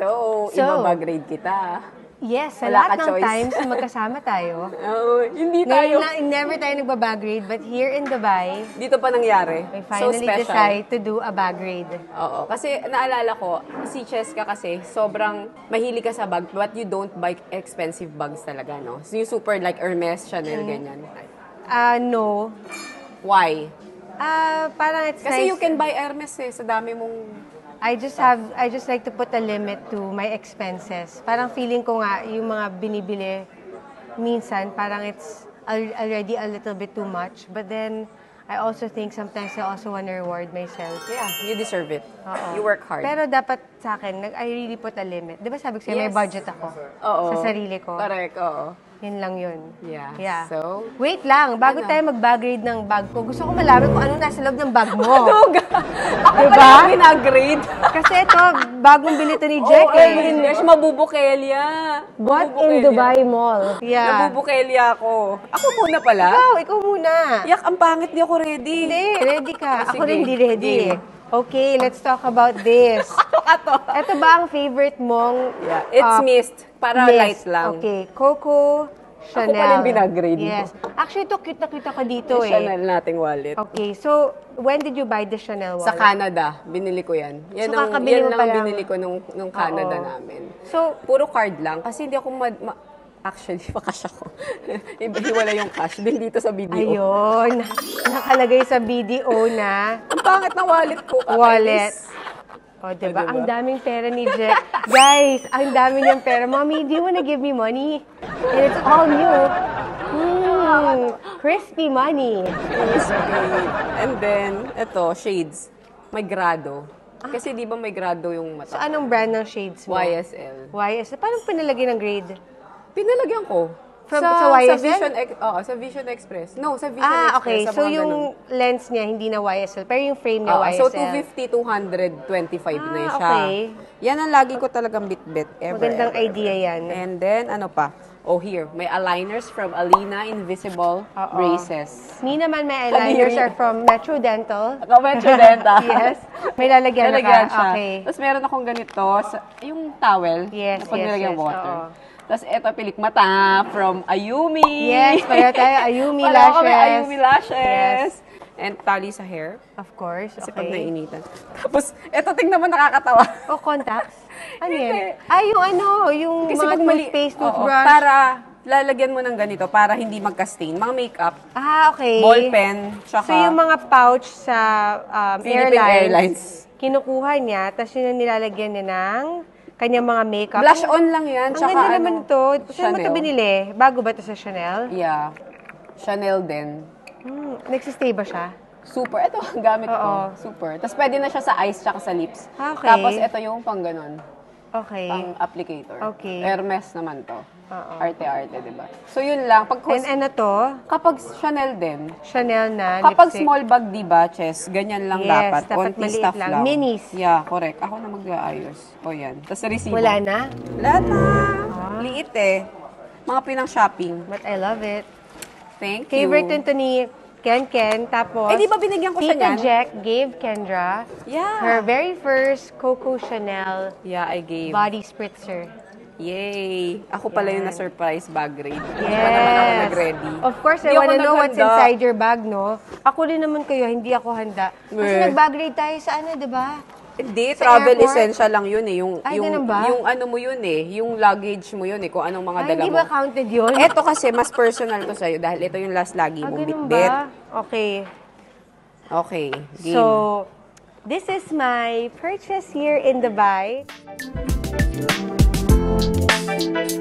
So, So, ibabag-grade kita. Yes, sa Wala lahat ka ng choice. times na magkasama tayo. Oh, hindi Ngayon tayo. na, never tayo nagbabag grade, but here in Dubai, Dito pa nangyari. we so finally special. decide to do a bag grade. Oo. Kasi naalala ko, si Cheska kasi, sobrang mahilig ka sa bag, but you don't buy expensive bags talaga, no? So, yung super like Hermes, Chanel, Mm. ganyan. Ah, no. Why? Ah, parang it's Kasi nice. you can buy Hermes eh, sa dami mong... I just have, I just like to put a limit to my expenses. Parang feeling ko nga, yung mga binibili, minsan, parang it's al- already a little bit too much. But then, I also think sometimes I also want to reward myself. Yeah, you deserve it. Oo. You work hard. Pero dapat sa akin, nag- I really put a limit. Di ba sabi ko sa'yo, may Yes. budget ako Oo. sa sarili ko. Correct, oo. Yun lang yun. Yeah. Yeah. So? Wait lang, bago Ano? tayo mag-bag grade ng bag ko, gusto ko malaman kung ano nasa loob ng bag mo. Ako Diba? pala yung pinagrade. Kasi ito, bagong bili ni Jack Oo, eh. Desh, mabubukelya. What in Mabubukelya. Dubai Mall? Yeah. Nabubukelya ako. Ako muna pala. Ikaw, ikaw muna. Yak, ang pangit, di ako ready. Hindi, ready ka. Ako Sige, rin hindi ready. game. Okay, let's talk about this. Ato. Ito ba ang favorite mong Yeah, it's uh, mist. Para mist? light lang. Okay, Coco, Chanel. pala yung binagrade mo. Yes. Actually, ito cute na cute ako dito eh. Chanel nating wallet. Okay, so when did you buy the Chanel wallet? Sa Canada, binili ko yan. Yan, So, ang, kakabili yan mo lang lang. binili ko nung, nung Canada Oo. namin. So, Puro card lang. Kasi hindi ako mad... Ma- Actually, makash ako. Hiwala yung cash. Din dito sa BDO. ayun. Nakalagay sa BDO na Ang pangit ng wallet ko. kakainis. wallet. O, diba? diba? Ang daming pera ni Jack. Guys, ang dami niyang pera. Mommy, do you wanna give me money? And it's all new. Hmm, crispy money. And then, ito, shades. May grado. Kasi di ba may grado yung So, mata? anong brand ng shades mo? YSL. YSL. Paano pinalagay ng grade? Pinalagyan ko. From- sa, sa YSL? Sa Vision, Ex- oo, sa Vision Express. No, sa Vision Ah, Express. okay. sa So, yung ganun. lens niya, hindi na YSL. Pero yung frame niya, Oo, YSL. so, 250, 225 na Ah, siya. okay. Yan ang lagi ko talagang bit-bit. Ever, Magandang ever. idea yan. And then, ano pa? Oh, here. May aligners from Alina Invisible Oo. Braces. Me naman, eyeliners Kadiri. are from Metro Dental. Ako, Metro Denta. yes. May lalagyan, Nalagyan na ka. siya. Okay. Tapos meron akong ganito, sa, yung towel. Yes, na pag yes, yes, water. oo. Tapos eto, pilik mata from Ayumi. Yes, pareho tayo. Ayumi Pareho kami, lashes. Ayumi lashes. Yes. And tali sa hair. Of course. Kasi okay. pag nainitan. Tapos, eto, tingnan mo nakakatawa. O, contacts? Ano yan? Ay, yung ano, yung Kasi mga pag mali, toothpaste, Oo, toothbrush. para lalagyan mo ng ganito para hindi magka-stain. Mga makeup, ah, okay. ballpen, tsaka... So, yung mga pouch sa um, Philippine airlines, Airlines. kinukuha niya, tapos yun ang nilalagyan niya ng kanyang mga makeup. Blush on lang yan. Ang tsaka ganda ano, naman to. Saan mo ito binili? Bago ba ito sa Chanel? Yeah. Chanel din. Hmm, nagsistay ba siya? Super. Ito, ang gamit ko. Oo. Super. Tapos pwede na siya sa eyes tsaka sa lips. Okay. Tapos ito yung pang ganon. Okay. Pang applicator. Okay. Hermes naman to. Arte-arte, di ba? So yun lang. Pag, And ano to? kapag Chanel din, Chanel na kapag lipstick. small bag, di ba, Chess, ganyan lang Yes, dapat. dapat Konti maliit stuff lang. lang. Minis. Yeah, correct. Ako na mag-aayos. O yan. Tapos resibo. Wala na? Wala na. Liit eh. Mga pinang shopping. But I love it. Thank Favorite you. din to ni Ken Ken. Tapos, Eh, di ba binigyan ko siya Tita niyan? Jack gave Kendra Yeah. her very first Coco Chanel Yeah, I gave. body spritzer. Yay! Ako pala yung na-surprise bag. Hindi Yes. naman ako nag-ready. Of course, I Hindi ako wanna know what's naghanda. inside your bag, no? Ako rin naman kayo, hindi ako handa. Kasi Eh. nag-bag raid tayo sa ano, di ba? Hindi, Sa travel airport? essential lang yun eh. Yung, Ay, yung, ganun ba? yung ano mo yun eh. Yung luggage mo yun eh. Kung anong mga Ay, dala hindi mo. ba counted yun? Eto kasi, mas personal to sa'yo dahil ito yung last lagi ah, mong ganun bitbit. ba? Okay. Okay, game. So, this is my purchase here in Dubai. Thank you.